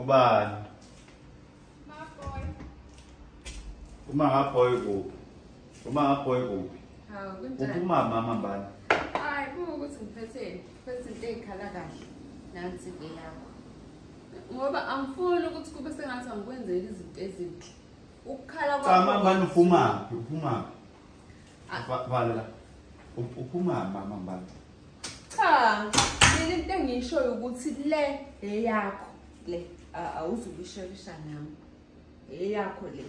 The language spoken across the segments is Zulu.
ubani Maboy. uma ngabhoyi kuphi uma ngabhoyi kuphi Hawu uphi kunjani? umama amambani Hayi kuwukuthi ngiphethe phethe into ey'khala kahle nansi ke yakho. Ngoba angifuni ukuthi kube sengathi angikwenzeli izinto ezinhle. Ukukhala cha amambani uphumaphi Ah. uphumaphi Va- vala la Up- uphumaphi amambani Cha, mina into engiyishoyo ukuthi le eyakho le a- awuzukuyishorisha nami. Eyakho le.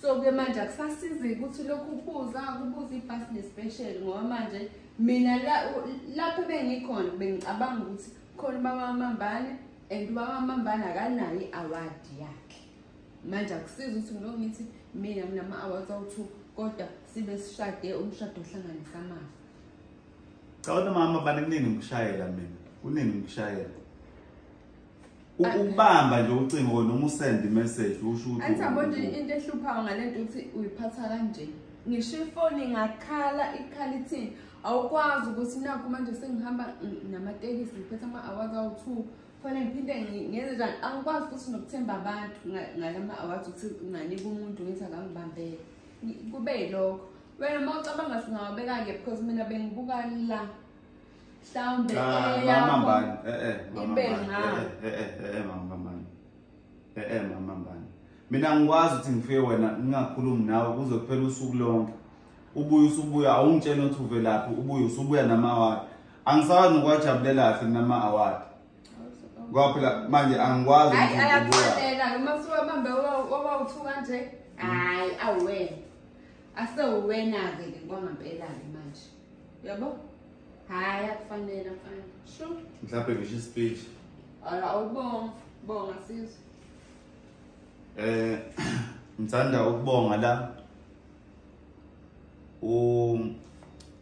So ke manje akusasizi ukuthi lokhu ubuza kubuza ibhasi nespecial ngoba manje mina la lapho bengikhona bengicabanga ukuthi khona ubaba Mambane and ubaba Mambane akanayo i-award yakhe. Manje akusizi ukuthi ngiloko ngithi mina nginama awards awu2 kodwa sibe sishade umshado ohlanganisa amafa. cha kodwa mama amambani kunini ngikushayela mina kunini ngikushayela U- Ah. Ukubamba nje ucingo noma usend message usho ukuthi Anthi yabo nje into ehluphayo ngalento ukuthi uyiphatha kanje. Ngisho ifoni ngakhala ikhala ithini awukwazi ukuthi nakho manje sengihamba mm, namatekisi ngiphethe ama-awards awu-two kufanele ngiphinde ngi- ngenze njani? Angikwazi futhi nokuthemba abantu nga- ngalama-awards ukuthi unganika umuntu ngithi akangibambele. Ngi- kube yilokho. Wena uma ucabanga singawabeka-ke because mina bengibuka la mhlawumbe Ah, eyakho- mama mbani? Eh eh mama ibe mbani? nga. eh eh eh eh mama mbani? Eh eh mama mbani? Mina ngikwazi ukuthi ngifike wena ngingakhulumi nawe kuze kuphela usuku lonke. Ubuye usubuya awungitshela ukuthi uvelaphi ubuye usubuya nama award angisakwazi nokuwajabulela kahle nama award ngoba phela manje angikwazi hayi ukuthi ubuya ayakufanele uma suwabambe wawawuthu kanje hayi awuwena. Asewuwena-ke ke kwangempela-ke manje. Uyabo? Hhayi akufanele akufanele shu mhlawumbe ngisho ispeech ala awubonga bonga sizwe eh ngithanda ukubonga la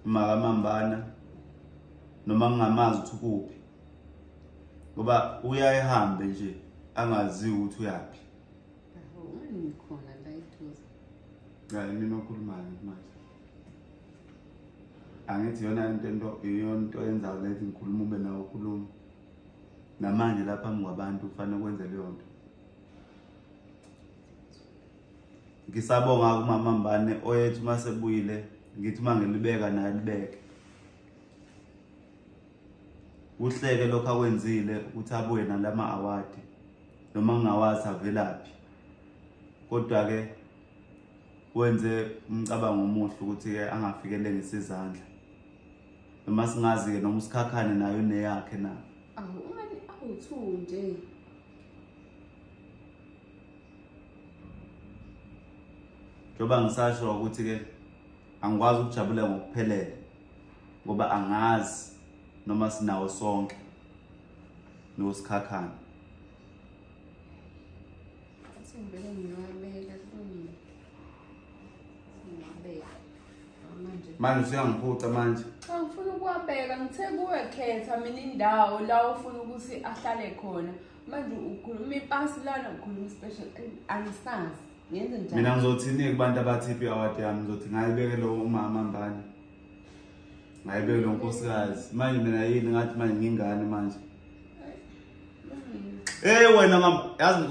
umakamambana noma ngingamazi ukuthi ukuphi ngoba uyayihambe nje angaziwi ukuthi uyaphi ngikhona la eduze ngale mina okhulumayo manje angithi yona into into iyona into yenzayo lethi ngikhuluma ube nawo ukhuluma namanje lapha phambi kwabantu kufanele kwenze leyo nto. Ngisabonga kumama mbane oyethu uma sebuyile ngithi uma ngilibeka naye libeke. Kuhleke lokho akwenzile ukuthi abuye nalama awadi noma ngingawazi avelaphi. Kodwa-ke wenze umcabango omuhle ukuthi-ke angafikele ngesizandla noma singazi-ke noma usikhakhane nayo neyakhe na? Awu ungani awuthu nje. Njengoba ngisasho ukuthi-ke angikwazi ukujabula ngokuphelele ngoba angazi noma sinawo sonke nosikhakhane. Sengivele ngiwabeka manje manje. Usuyangiphuca manje angifuna ukuwabeka ngithe kuwe khetha mina indawo la ufuna ukuthi ahlale khona. Manje ukhuluma ipasi lana ukhuluma special angisazi ngenze njani? Mina ngizothini kubantu abathiphi i-award yami ngizothi ngayibeke lo umama mbani ngayibeke lo nkosikazi. Manje mina yini? Ngathi manje ngingane manje? Eh wena mama yazi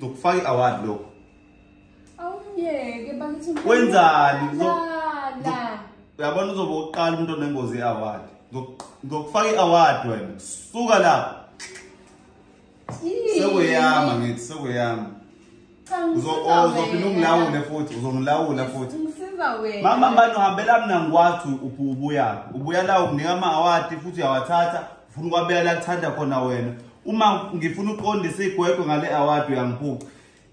ngokufaka i-award lokho. Awumyeke bakithi Wenzani? la uyabona uzobe uqala umuntu onengozi ye-award? Ngokufaka i-award wena. Suka lapho sekuyama ngithi sekuyama Uzo- oh, uzophinda ungilawule futhi uzongilawula futhi. mama mbani uhambela mina ngikwathi ubuyaphi ubuya. La ukunika ama-awadi futhi uyawathatha. Ufuna ukwabeka la kuthanda khona wena. Uma ngifuna uqondisa igwegwe ngale awadi uyangiphuca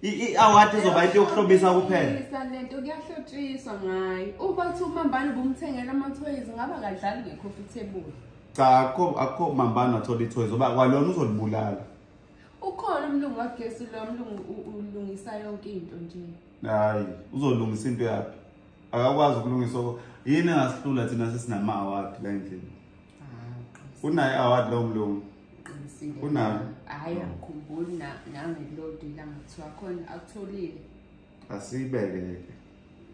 i-awadi ezoba into yokuhlobisa kuphela? Hlobisa lento kuyahlotshiswa ngayo ubathi umambane bumthengela amathoyizi ngaba kadlali nge-coffee table cha akho akho mambani wathola ithoyi zoba kwalona uzolibulala. Ukhona umlungu kagesi lo mlungu u- ulungisa yonke into nje. Hayi uzolungisa into yakhe. Akakwazi ukulungisa oko- yini engasihlula thina sesinama-awadi la endlini? Unayo i-awadi lowo mlungu? Qinisile Unayo? hhayi angikhumbuli na- nangelodi la ngathiwa khona akutholile. Asiyibeke-ke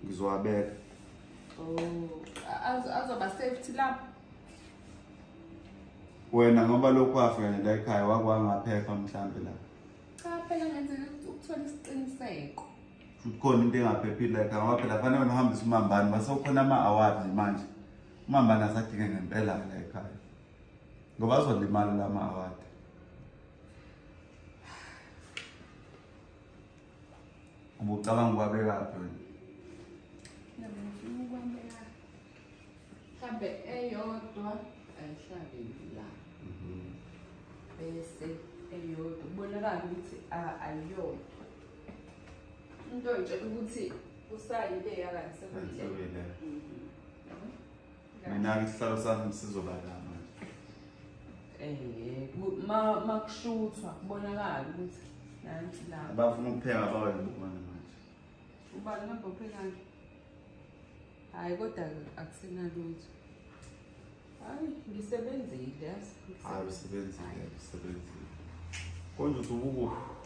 ngizowabeka. Oh a- azo- azoba safety lapho wena ngoba lokhu wafika la ekhaya wakwangaphepha mhlambe la? Cha phela ngenzeka ukuthola isiqiniseko. futhi khona into engaphephile like ngoba phela fanele ngihambise umambani base kukhona ama-award nje manje. Umambani asadinge ngempela la ekhaya. Ngoba azolimala la ma-award ubucabanga ukwabekaphi wena Nami ngifuna ukwamela. Mhlambe eyodwa ayihlabe la. Bese eyodwa kubonakala ukuthi a- ayiyodwa. Into oyitshela ukuthi usayile yakani sekuyile. Sekuyile. Mhm. mina-ke isihlalo sami sizoba la makushuthwa kubonakala ukuthi nansi la. abafuna ukupheka bawayibukwana manje Ubani ngabophelani? Hayi kodwa akusenalutho. Hayi ngisebenzile yazi. hayi usebenzile usebenzile konje uthi ubukuphi